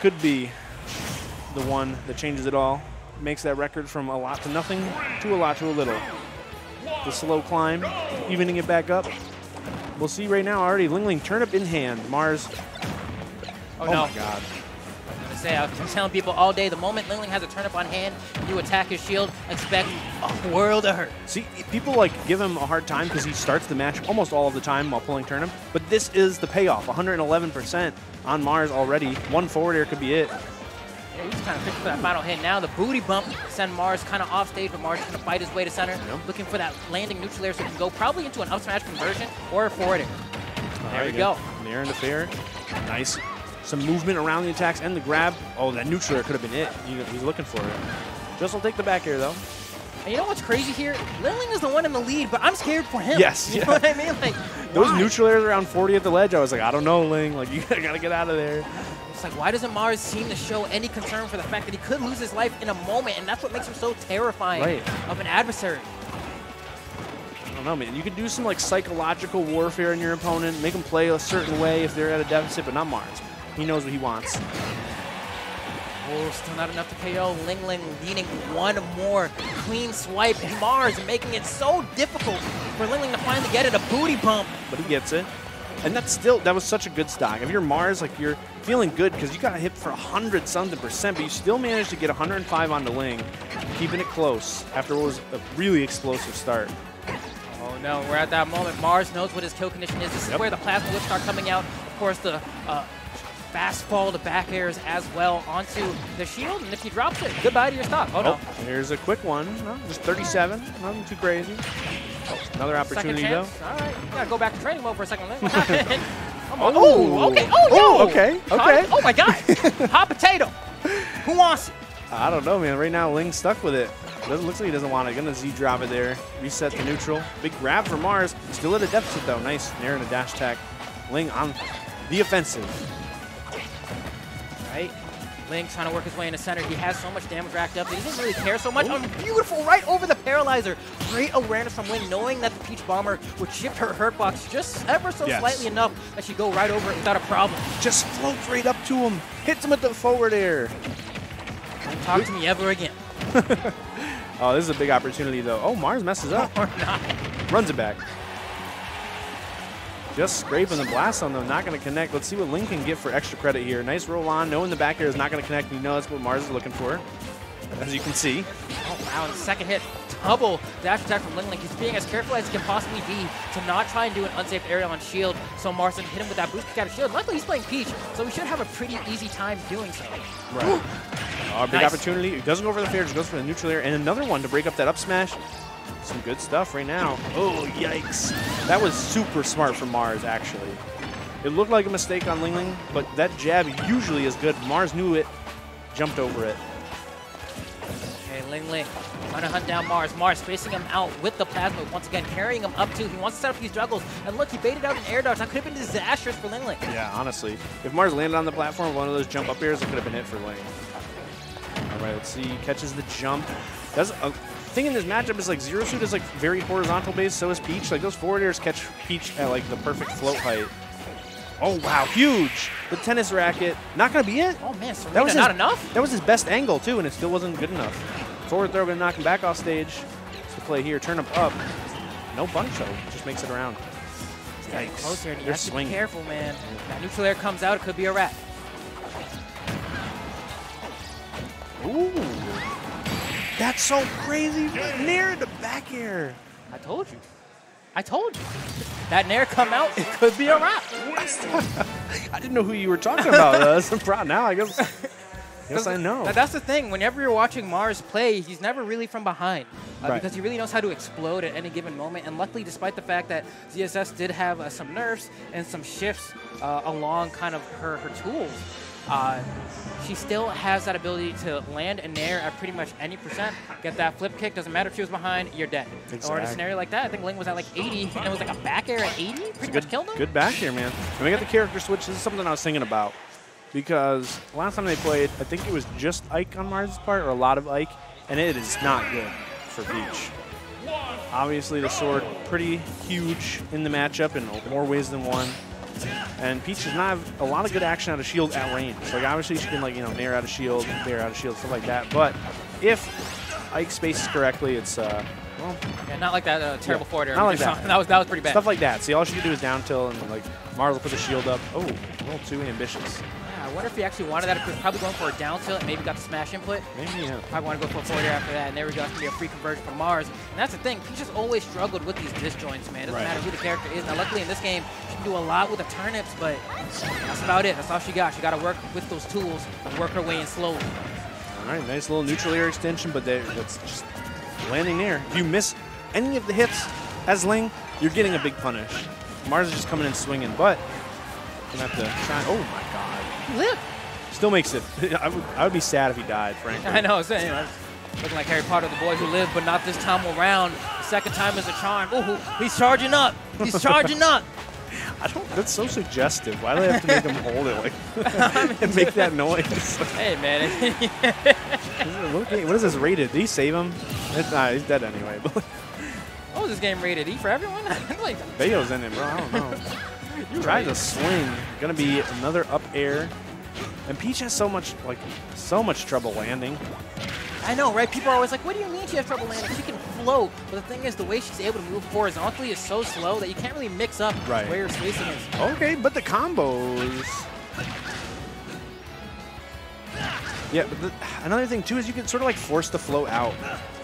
could be the one that changes it all. Makes that record from a lot to nothing to a lot to a little. The slow climb, evening it back up. We'll see right now already. Ling Ling turnip in hand. Marss. Oh, Oh, no. my God. I'm say, I've been telling people all day, the moment Ling Ling has a turnip on hand, you attack his shield, expect a world of hurt. See, people like give him a hard time because he starts the match almost all of the time while pulling turnip. But this is the payoff. 111% on Marss already. One forward air could be it. Yeah, he's kind of fishing for that final hit now. The booty bump send Marss kind of off stage, but Marss going to fight his way to center, looking for that landing neutral air so he can go probably into an up smash conversion or a forward air. There you go. Nair into fair. Nice. Some movement around the attacks and the grab. Oh, that neutral air could have been it. He- He's looking for it. Just will take the back air though. And you know what's crazy here? Ling Ling is the one in the lead, but I'm scared for him. Yes, You yeah. know what I mean? Like, Those why? neutral airs around 40 at the ledge, I was like, I don't know, Ling. Like, you gotta get out of there. It's like, why doesn't Marss seem to show any concern for the fact that he could lose his life in a moment, and that's what makes him so terrifying Right. of an adversary. I don't know, man. You could do some like psychological warfare on your opponent, make them play a certain way if they're at a deficit, but not Marss. He knows what he wants. Oh, still not enough to KO. Ling Ling needing one more clean swipe, and Marss making it so difficult for Ling Ling to finally get it. A booty bump. but he gets it. And that's still that was such a good stock. If you're Marss, like you're feeling good because you got hit for hundred something percent, but you still managed to get 105 onto Ling, keeping it close after what was a really explosive start. Oh no, we're at that moment. Marss knows what his kill condition is. This is where the plasma whips start coming out. Of course, the uh, fast fall to back airs as well onto the shield. And if he drops it, goodbye to your stock. Oh, no. Oh, here's a quick one. No, just 37, nothing too crazy. Another opportunity though. All right, gotta go back to training mode for a second. What happened? Come. Oh. Oh, okay. Oh, Oh, yo. okay, okay. Oh my God. Hot potato. Who wants it? I don't know, man. Right now, Ling's stuck with it. Doesn't looks like he doesn't want it. Gonna Z drop it there. Reset the neutral. Big grab for Marss. Still at a deficit though. Nice nair and a dash attack. Ling on the offensive. Right. Ling trying to work his way into center. He has so much damage racked up that he doesn't really care so much. Oh, beautiful right over the paralyzer. Great awareness from Ling, knowing that the Peach Bomber would shift her hurt box just ever so Yes. slightly enough that she'd go right over it without a problem. Just floats right up to him. Hits him with the forward air. Don't talk to me ever again. Oh, this is a big opportunity though. Oh, Marss messes up. Or not. Runs it back. Just scraping the blast on them, not going to connect. Let's see what Ling can get for extra credit here. Nice roll on, knowing the back air is not going to connect. You know that's what Marss is looking for, as you can see. Oh, wow. And second hit, double dash attack from Ling Ling. He's being as careful as he can possibly be to not try and do an unsafe aerial on shield. So Marson hit him with that boost kick out of shield. Luckily, he's playing Peach, so we should have a pretty easy time doing so. Right. Oh, big Nice. opportunity. He doesn't go for the fair, just goes for the neutral air. And another one to break up that up smash. Some good stuff right now. Oh, yikes. That was super smart from Marss, actually. It looked like a mistake on Ling Ling, but that jab usually is good. Marss knew it, jumped over it. Okay, Ling Ling trying to hunt down Marss. Marss facing him out with the plasma once again, carrying him up too. He wants to set up these juggles. And look, he baited out an air dodge. That could have been disastrous for Ling Ling. Yeah, honestly. If Marss landed on the platform, one of those jump up airs, it could have been hit for Ling. All right, let's see. Catches the jump. Does a thing in this matchup is like Zero Suit is like very horizontal based. So is Peach. Like those forward airs catch Peach at like the perfect float height. Oh wow, huge! The tennis racket. Not gonna be it. Oh man, Serena, That was not enough? That was his best angle too, and it still wasn't good enough. Forward throw gonna knock him back off stage. It's the play here. Turn him up. No buncho. Just makes it around. Yikes. closer, and you They're have to swinging. be careful, man. That neutral air comes out, it could be a wrap. Ooh. That's so crazy. Near the back air. I told you. I told you. That nair come out, it could be a wrap. I didn't know who you were talking about. Uh, that's a pro- now I guess. Yes, I know. That- That's the thing. Whenever you're watching Marss play, he's never really from behind uh, Right. because he really knows how to explode at any given moment. And luckily, despite the fact that ZSS did have uh, some nerfs and some shifts uh, along kind of her, her tools, uh, she still has that ability to land a nair at pretty much any percent. Get that flip kick. Doesn't matter if she was behind, you're dead. Or in a scenario like that, I think Ling was at like 80, and it was like a back air at 80. Pretty It's much good, killed him. good back air, man. And we got the character switch. This is something I was thinking about because last time they played, I think it was just Ike on Marss' part, or a lot of Ike, and it is not good for Peach. Obviously, the sword pretty huge in the matchup in more ways than one. And Peach does not have a lot of good action out of shield at range. Like obviously she can like you know nair out of shield, nair out of shield, stuff like that. But if Ike spaces correctly, it's uh, well Yeah, not like that uh, terrible Yeah, forward not like that. That was that was pretty bad. stuff like that. See, all she can do is down tilt and like Marss will put the shield up. Oh, a little too ambitious. Wonder if he actually wanted that. He was probably going for a down tilt and maybe got the smash input. Maybe yeah. Probably want to go for a forward air after that, and there we go. That's gonna be a free conversion from Marss. And that's the thing. Peach just always struggled with these disjoints, man. It Doesn't Right. matter who the character is. Now, luckily in this game, she can do a lot with the turnips, but that's about it. That's all she got. She got to work with those tools and work her way in slowly. All right, nice little neutral air extension, but that's just landing there. If you miss any of the hits as Ling, you're getting a big punish. Marss is just coming in swinging, but gonna have to try. Oh my God! Live. Still makes it. I would, I would be sad if he died, frankly. I know. So, anyway, looking like Harry Potter, the boy who lived, but not this time around. The second time is a charm. Ooh, he's charging up. He's charging up. I don't. That's so suggestive. Why do they have to make him hold it like and make that noise? Hey, man. what, game- what is this rated? Did he save him? It's not. He's dead anyway. But what was this game rated? E for everyone? like, Bayo's in it, bro. I don't know. Tries to swing. Gonna be another up air. And Peach has so much like so much trouble landing. I know, right? People are always like, what do you mean she has trouble landing? She can float. But the thing is, the way she's able to move horizontally is so slow that you can't really mix up Right. where your spacing is. Okay, but the combos. Yeah, but the, another thing too is you can sort of like force the flow out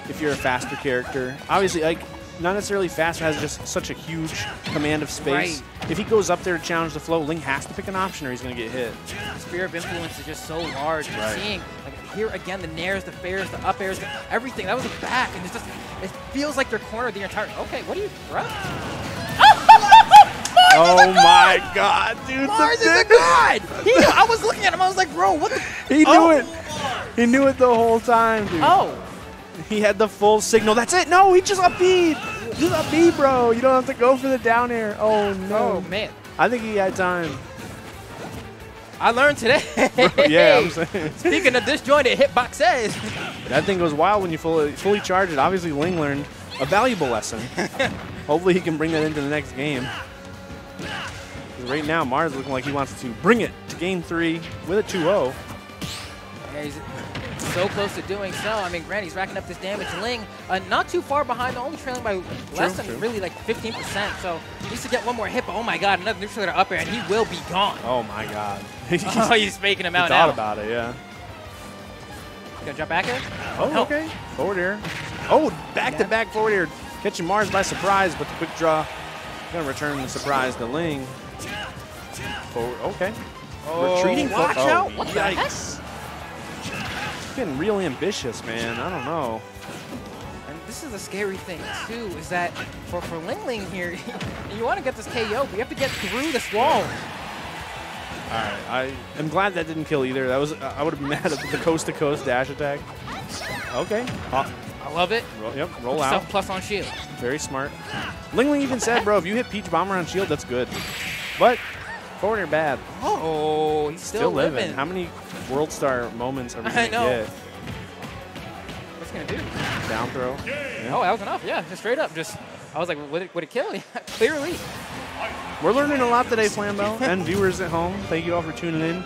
if you're a faster character. Obviously, like not necessarily fast, but has just such a huge command of space. If he goes up there to challenge the flow, Ling has to pick an option or he's gonna get hit. Sphere of influence is just so large. You're Right. seeing like here again the nairs, the fairs, the up airs, the, everything. That was a back, and it's just it feels like they're cornered the entire. Okay, what are you, bro? Oh my god, dude! Marss the is a god. He, I was looking at him. I was like, bro, what the? He knew Oh. it. He knew it the whole time, dude. Oh, He had the full signal. That's it. No, he just up B. Just up B, bro. You don't have to go for the down air. Oh no. oh man. I think he had time. I learned today. yeah, I'm saying. Speaking of disjointed, Hitbox says. That thing goes wild when you fully fully charge it. Obviously, Ling learned a valuable lesson. Hopefully, he can bring that into the next game. Right now, Marss looking like he wants to bring it to game three with a oh. 2-0. Yeah, he's so close to doing so. I mean, granted, he's racking up this damage. Ling, uh, not too far behind, only trailing by less than true. really like 15%. So he needs to get one more hit. But oh my God, another neutral up air, and he will be gone. Oh my God. Oh, he's faking him out thought now. about it, yeah. Gonna jump back here? Oh, No. okay. Forward air. Oh, back to back forward air. Catching Marss by surprise, but the quick draw. Gonna return the surprise to Ling. Forward. Okay. Retreating Oh, watch oh, out. What the heck? Getting real ambitious, man. I don't know. And this is a scary thing too, is that for, for Ling Ling here, you want to get this KO, but you have to get through this wall. All right. I am glad that didn't kill either. That was I would have been mad at the coast to coast dash attack. Okay. Uh, I love it. roll, yep. Roll Self out. plus on shield. Very smart. Ling Ling even said, bro, if you hit Peach Bomber on shield, that's good. But air bad. Oh, he's still, Still living. living. How many World Star moments are we going to get? What's he gonna do? Down throw. Oh, that was enough. Yeah, just straight up. Just I was like, would it, would it kill? Yeah, Clearly. We're learning a lot today, Flambo, and viewers at home. Thank you all for tuning in.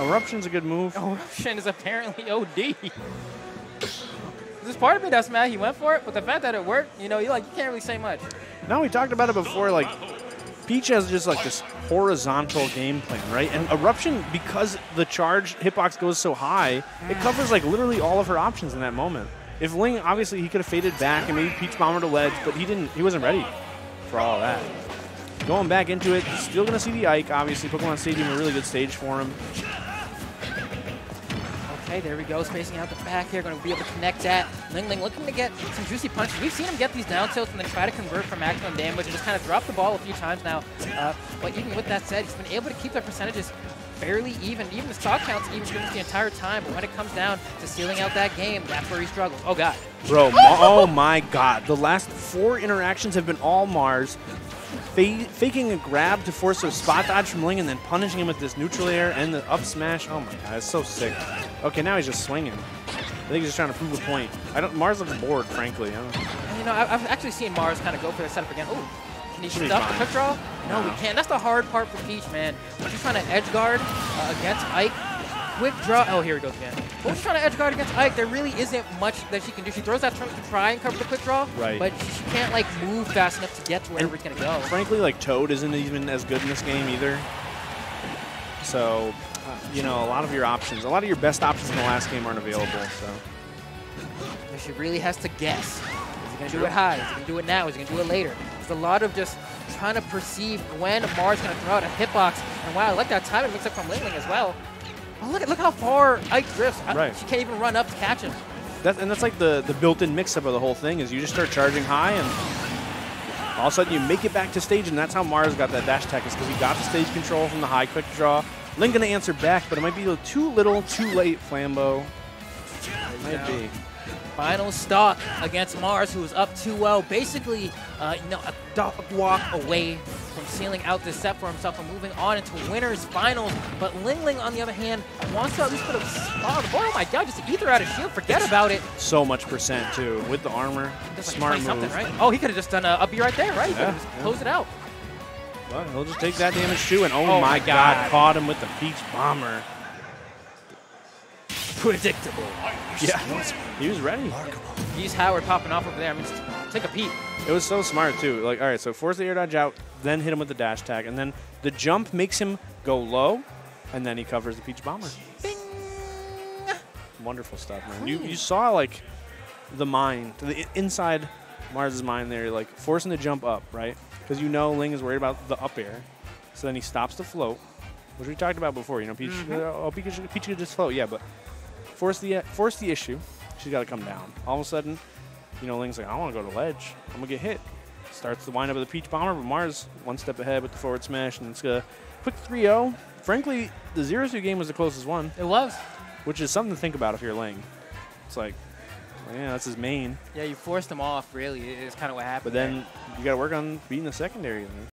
Eruption's a good move. Eruption is apparently OD. There's part of me that's mad he went for it, but the fact that it worked, you know, you like you can't really say much. No, we talked about it before. Like, Peach has just like this horizontal game plan, right? And Eruption, because the charge hitbox goes so high, it covers like literally all of her options in that moment. If Ling, obviously, he could have faded back and maybe Peach bomber to ledge, but he didn't. He wasn't ready for all that. Going back into it, still gonna see the Ike. Obviously, Pokemon Stadium a really good stage for him. Okay, there we go. Spacing out the back here. Going to be able to connect that. Ling Ling looking to get some juicy punches. We've seen him get these down tilts and then try to convert for maximum damage and just kind of drop the ball a few times now. Uh, but even with that said, he's been able to keep their percentages fairly even. Even the stock counts even pretty the entire time. But when it comes down to sealing out that game, that's where he struggles. Oh, God. Bro, oh my god. The last four interactions have been all Marss. Fa- faking a grab to force a spot dodge from Ling and then punishing him with this neutral air and the up smash. Oh my god, it's so sick. Okay, now he's just swinging. I think he's just trying to prove a point. I don't. Marss looks bored, frankly. I don't, you know, I've actually seen Marss kind of go for the setup again. Oh, Can he be the quick draw? No, No. we can't. That's the hard part for Peach, man. When she's trying to edge guard uh, against Ike, quick draw. Oh, here he goes again. When she's trying to edge guard against Ike, there really isn't much that she can do. She throws that tr- to try and cover the quick draw, Right. but she, can't like move fast enough to get to wherever it's gonna go. Frankly, like Toad isn't even as good in this game either. So, you know, a lot of your options, a lot of your best options in the last game aren't available. So, she really has to guess. Is he gonna do it high? Is he gonna do it now? Is he gonna do it later? It's a lot of just trying to perceive when Marss gonna throw out a hitbox. And wow, I like that timing mix up from Ling Ling as well. Oh, look at look how far Ike drifts. I- Right. She can't even run up to catch him. that, and that's like the the built-in mix-up of the whole thing is you just start charging high and. All of a sudden, you make it back to stage, and that's how Marss got that dash attack, is because he got the stage control from the high quick draw. Ling gonna answer back, but it might be a little too little, too late, Flambo. It might be. Final stock against Marss, who is up 2-0. Basically, uh, you know, a dog walk away from sealing out this set for himself and moving on into winners finals. But Ling Ling, on the other hand, wants to at least put a spot on the board. Oh my god, just Aether out of shield. Forget about it. So much percent too with the armor. Just like Smart 20 move. right? Oh, he could have just done a up right there, right? He could Yeah, have just yeah. closed it out. Well, he'll just take that damage too, and oh, Oh my my god, God. caught him with the Peach Bomber. Predictable. Yeah, he was ready. He's Howard popping off over there. I mean, just take a peek. It was so smart too. Like, all right, so force the air dodge out, then hit him with the dash tag, and then the jump makes him go low, and then he covers the Peach Bomber. Bing! Wonderful stuff, man. You you saw like the mind, the inside Marss's mind there, like forcing the jump up, right? Because you know Ling is worried about the up air, so then he stops the float, which we talked about before. You know, Peach, Mm-hmm. uh, oh, Peach, Peach could just float, yeah, but force the force the issue. She's got to come down. All of a sudden, you know, Ling's like, I want to go to ledge. I'm gonna get hit. Starts the wind up of the Peach Bomber, but Marss one step ahead with the forward smash, and it's a quick 3-0. Frankly, the 0-2 game was the closest one It was. which is something to think about if you're Ling. It's like, yeah, that's his main, Yeah, you forced him off, really. It's kind of what happened. but there. then you got to work on beating the secondary. Then.